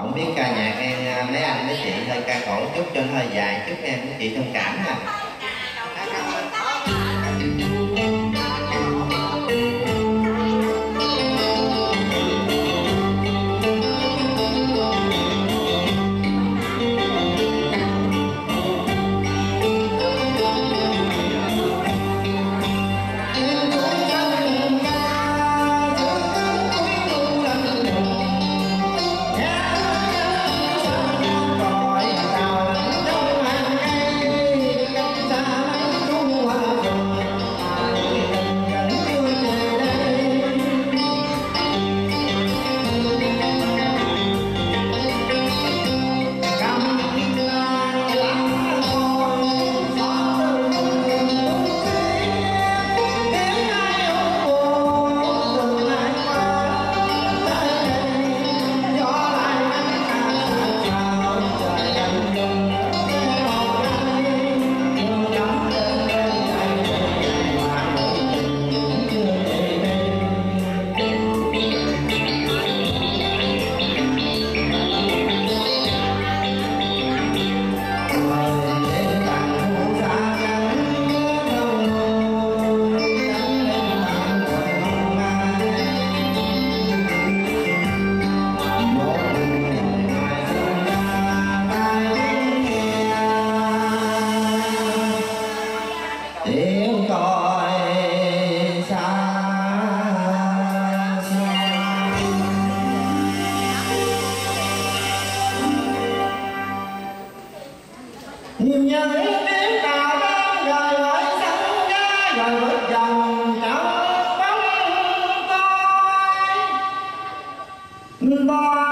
không biết ca nhạc em à, mấy anh mấy chị hơi ca cổ chút cho hơi dài chút em mấy chị thông cảm ha. nhìn nhận biết đạo sẵn ra rồi bởi dòng chẳng bóng tôi